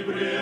Libri